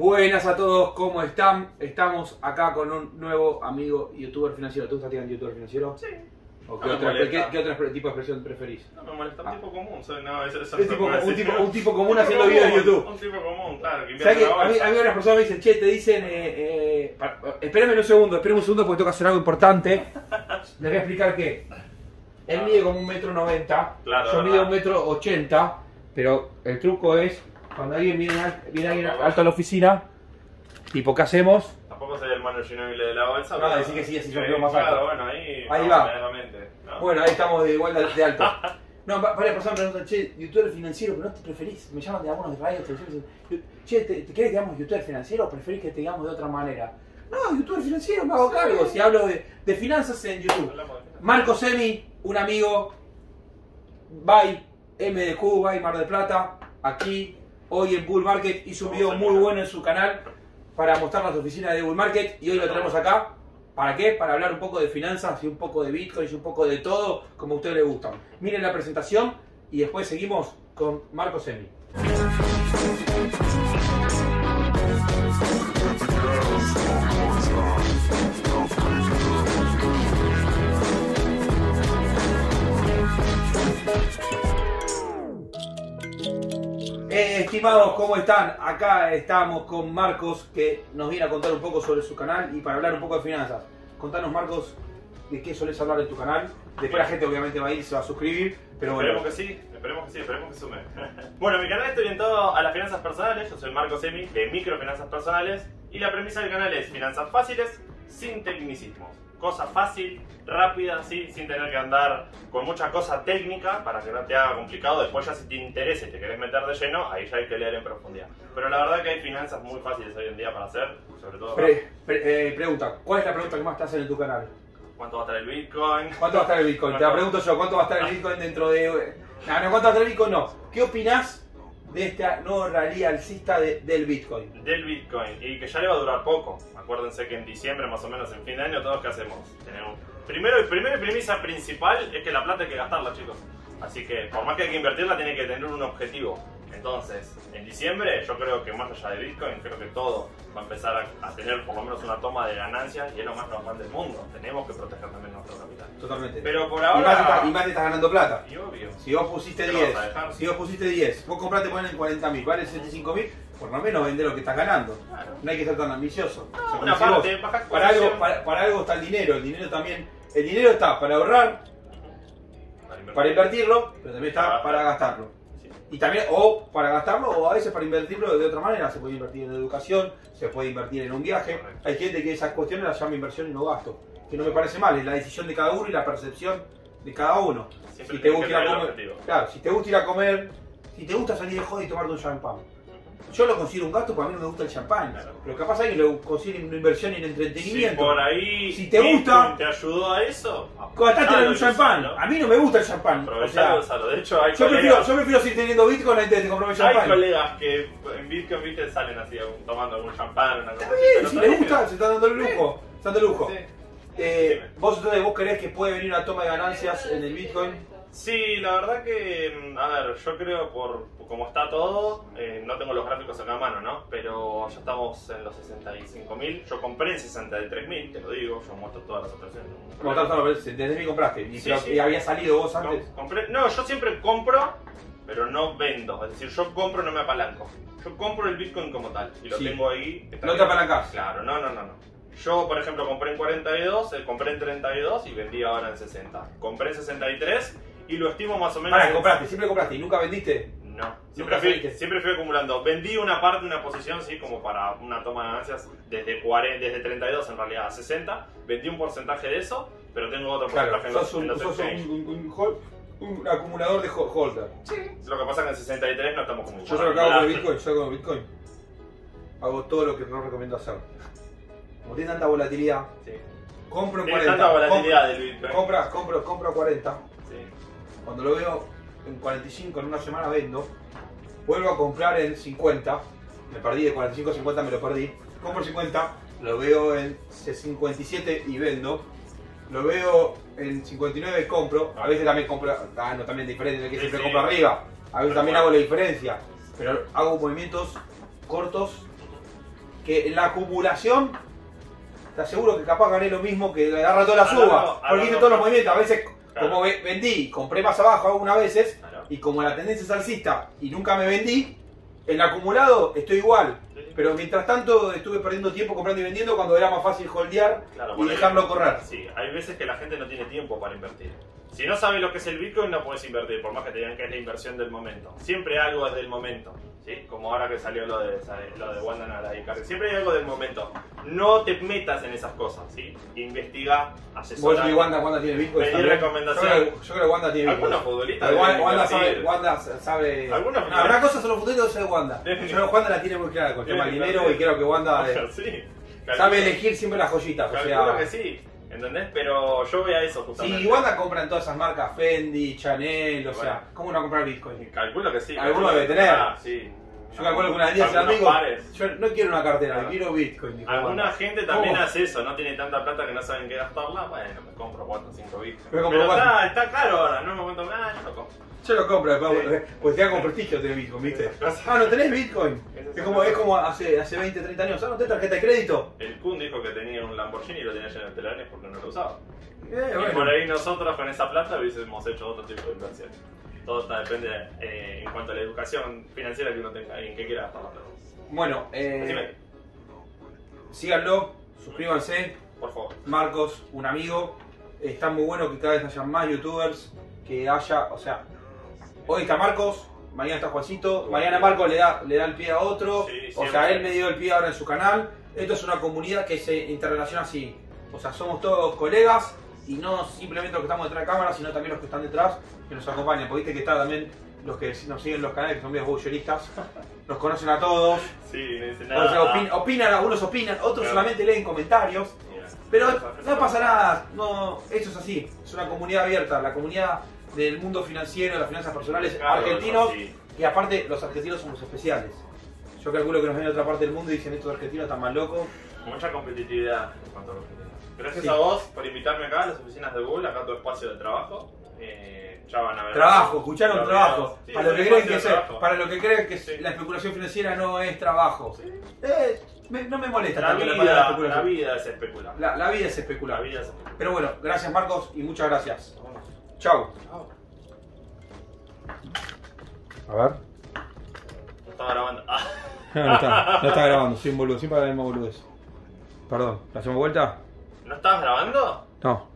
Buenas a todos, ¿cómo están? Estamos acá con un nuevo amigo youtuber financiero. ¿Tú estás tirando youtuber financiero? Sí. ¿O qué, No otra, qué- qué otro tipo de expresión preferís? No me molesta, un Ah. tipo común. soy- no, eso, eso se tipo, un, tipo, un tipo común Un haciendo tipo videos de común, YouTube. Un tipo común, claro. Que ¿Sabes invierte que la a, mí, bolsa. a mí unas personas me dicen, che, te dicen, eh, eh, espérame un segundo, espérame un segundo porque tengo que hacer algo importante. Les voy a explicar que él mide como un metro noventa, Claro, yo verdad. mido un metro ochenta, pero el truco es, cuando alguien viene, al- viene alguien alto a la oficina, tipo, ¿qué hacemos? Tampoco soy el mano de la bolsa. No, decí que sí, así yo creo más alto. bueno, ahí. Ahí va. Bueno, ahí estamos de igual de, de alto. No, va- varias personas me preguntan, che, youtuber financiero, pero no te preferís, me llaman de algunos de radio, televisión, che, ¿te, te querés que digamos youtuber financiero o preferís que te digamos de otra manera? No, youtuber financiero, me hago cargo, si hablo de, de finanzas en YouTube. Marco Semi, un amigo, by MDQ, by Mar del Plata, aquí, hoy en Bull Market, hizo un video muy bueno en su canal para mostrar las oficinas de Bull Market y hoy lo tenemos acá. ¿Para qué? Para hablar un poco de finanzas y un poco de Bitcoin y un poco de todo como a ustedes les gustan. Miren la presentación y después seguimos con Marco Semi. Estimados, ¿cómo están? Acá estamos con Marcos que nos viene a contar un poco sobre su canal y para hablar un poco de finanzas. Contanos, Marcos, de qué solés hablar en tu canal. Después la gente obviamente va a ir se va a suscribir, pero bueno. Esperemos que sí, esperemos que sí, esperemos que sume. bueno, mi canal está orientado a las finanzas personales. Yo soy Marco Semi de Microfinanzas Personales. Y la premisa del canal es finanzas fáciles sin tecnicismos. Cosa fácil, rápida, ¿sí? sin tener que andar con mucha cosa técnica para que no te haga complicado. Después ya si te interesa y te querés meter de lleno, ahí ya hay que leer en profundidad. Pero la verdad que hay finanzas muy fáciles hoy en día para hacer, sobre todo... Pre- pre- eh, pregunta, ¿cuál es la pregunta que más te hacen en tu canal? ¿Cuánto va a estar el Bitcoin? ¿Cuánto va a estar el Bitcoin? Te la pregunto yo, ¿cuánto va a estar el Bitcoin dentro de... No, no, ¿cuánto va a estar el Bitcoin? No. ¿Qué opinás de esta nueva realidad alcista de- del Bitcoin? del Bitcoin y que ya le va a durar poco. Acuérdense que en diciembre, más o menos en fin de año, todos que hacemos. Tenemos primero y primera premisa principal es que la plata hay que gastarla, chicos. Así que por más que hay que invertirla, tiene que tener un objetivo. Entonces, en diciembre, yo creo que más allá de Bitcoin, creo que todo va a empezar a, a tener por lo menos una toma de ganancias y es lo más normal del mundo. Tenemos que proteger también nuestro capital. Totalmente. Pero por y, más te ahora. estás, y más estás ganando plata. Si vos pusiste ¿Qué lo 10, vas a dejar? si vos pusiste 10, vos compraste ponen en 40 mil, vale 75 mil, por lo menos vende lo que estás ganando. Claro. No hay que ser tan ambicioso. O sea, Una parte, vos, para algo, para, para algo está el dinero, el dinero también, el dinero está para ahorrar, para invertirlo, pero también está para gastarlo. Sí. Y también, o para gastarlo, o a veces para invertirlo de otra manera. Se puede invertir en educación, se puede invertir en un viaje. Correcto. Hay gente que esas cuestiones las llama inversión y no gasto. Que no me parece mal, es la decisión de cada uno y la percepción de cada uno. Siempre Si te gusta ir a comer, claro, si te gusta ir a comer, si te gusta salir de joda y tomarte un champán. Yo lo considero un gasto porque a mí no me gusta el champán. Claro. Pero capaz alguien lo considera una inversión en Si entretenimiento. por ahí Si te gusta- te ayudó a eso, Gastátelo en aprovechalo un champán. usalo. A mí no me gusta el champán. O sea. De hecho, hay yo prefiero, colegas, yo prefiero seguir teniendo Bitcoin antes de comprarme hay champán. colegas que en Bitcoin ¿viste? salen así tomando algún champán, una cosa Está bien, si está le bien. gusta, se está dando el lujo. Se está dando el lujo. Sí. Eh, vos entonces vos creés que puede venir una toma de ganancias en el Bitcoin. Sí, la verdad que, mm, a ver, yo creo por por cómo está todo, eh, no tengo los gráficos acá a mano, ¿no? Pero ya estamos en los 65.000, yo compré en 63.000, te lo digo, yo muestro todas las operaciones. no Como desde mí compraste. Y, Sí, sí. y había salido vos antes. Com- compré- no, yo siempre compro, pero no vendo. Es decir, yo compro, no me apalanco. Yo compro el Bitcoin como tal y lo Sí. tengo ahí. No te bien. apalancás. Claro, no, no, no, no. Yo, por ejemplo, compré en 42, eh, compré en 32 y vendí ahora en 60. Compré en 63 y lo estimo más o menos. Pará, en- compraste, siempre compraste y nunca vendiste. No. Siempre fui, siempre fui acumulando. Vendí una parte, una posición, sí, como para una toma de ganancias desde, 40, desde 32 en realidad a 60. Vendí un porcentaje de eso, pero tengo otro Claro, porcentaje en los, sos un, en los sos un, un- un hol- un acumulador de ho- holder. Lo que pasa es que en 63 no estamos como Yo solo lo que hago con el Bitcoin, yo hago con el Bitcoin. Hago todo lo que no recomiendo hacer. Como tiene tanta volatilidad, Sí. compro en Tiene 40. tanta volatilidad compro, del Bitcoin. compra, compro, compro a 40. Sí. Cuando lo veo en 45, en una semana vendo. Vuelvo a comprar en 50. Me perdí de 45 a 50, me lo perdí. Compro 50, lo veo en 57 y vendo. Lo veo en 59 compro. A veces también compro, ah, no también diferente, que Sí, siempre compro arriba. A veces Pero también bueno. hago la diferencia. Pero hago movimientos cortos que en la acumulación, te aseguro que capaz gané lo mismo que agarra toda la A suba. largo- a porque hice todos los movimientos. A veces, Claro. como ve- vendí, compré más abajo algunas veces, Claro. y como la tendencia es alcista y nunca me vendí, en el acumulado estoy igual. Sí. Pero mientras tanto estuve perdiendo tiempo comprando y vendiendo cuando era más fácil holdear Claro, y dejarlo correr. Sí, hay veces que la gente no tiene tiempo para invertir. Si no sabes lo que es el Bitcoin, no puedes invertir, por más que te digan que es la inversión del momento. Siempre algo es del momento, ¿sí? Como ahora que salió lo de, lo de Wanda. Siempre hay algo del momento. No te metas en esas cosas, ¿sí? Investiga, Vos asesora. decís, Wanda, Wanda tiene Bitcoin. Pedí también. recomendación. Yo creo, yo creo que Wanda tiene Bitcoin. Algunos futbolistas Wanda, Wanda sabe, Wanda sabe. Algunos No, una cosa son los futuros de Wanda. Yo creo que Wanda la tiene muy clara con el tema del dinero y creo que Wanda eh, sí. sabe elegir siempre las joyitas. O Calculo sea, que sí, ¿entendés? Pero yo veo eso justamente. si Wanda compra en todas esas marcas, Fendi, Chanel, o sea. ¿cómo no a comprar Bitcoin? Calculo que sí. Alguno debe tener. Ah, sí. Yo calculo que una día se amigo, yo no quiero una cartera, Claro. quiero Bitcoin. dijo Alguna gente también ¿Cómo? hace eso, no tiene tanta plata que no saben qué gastarla, bueno, me compro 4 o 5 bitcoins. Me Pero está, está caro ahora, no me cuento nada, yo lo compro. Yo lo compro después, Sí. pues te da con prestigio tener Bitcoin, ¿viste? Sí. Ah, ¿no tenés Bitcoin? Es como, es como hace, hace 20, 30 años, ¿ah, no tenés tarjeta de crédito? El Kun dijo que tenía un Lamborghini y lo tenía lleno de telarañas porque no lo usaba. Eh, Y bueno. por ahí nosotros con esa plata hubiésemos hecho otro tipo de inversión. Todo está, depende eh, en cuanto a la educación financiera que uno tenga y en qué quiera gastar la plata. Bueno, eh, síganlo, suscríbanse. por favor. Marcos, un amigo. Está muy bueno que cada vez haya más youtubers, que haya, o sea, hoy está Marcos, mañana está Juancito, mañana Marcos le da, le da el pie a otro, Sí, o sea, él me dio el pie ahora en su canal. Esto es una comunidad que se interrelaciona así, o sea, somos todos colegas y no simplemente los que estamos detrás de cámara, sino también los que están detrás, que nos acompañan, porque viste que está también los que nos siguen en los canales, que son medios bulleristas, los conocen a todos, Sí, no dice o nada. sea, opin- opinan, algunos opinan, otros Claro. solamente leen comentarios. Pero no pasa nada, no, esto es así, es una comunidad abierta, la comunidad del mundo financiero, de las finanzas personales Claro, argentinos, sí. y aparte los argentinos somos especiales. Yo calculo que nos ven de otra parte del mundo y dicen estos argentinos están más locos. Mucha competitividad en cuanto a los argentinos. Gracias Sí. a vos por invitarme acá a las oficinas de Google, acá a tu espacio de trabajo. Eh, ya van a ver. Trabajo, escucharon trabajo. Sí, para, lo que creen que trabajo. para lo que creen que Sí. la especulación financiera no es trabajo. Eh, me- no me molesta La tanto la vida, la especulación. vida es especular. La, la vida es La especular. vida es especular. Pero bueno, gracias Marcos y muchas gracias. Chau. A ver. No estaba grabando. Ah. No, está, no está grabando, soy un boludo, siempre la misma boludez. Perdón, ¿la hacemos vuelta? ¿No estabas grabando? No.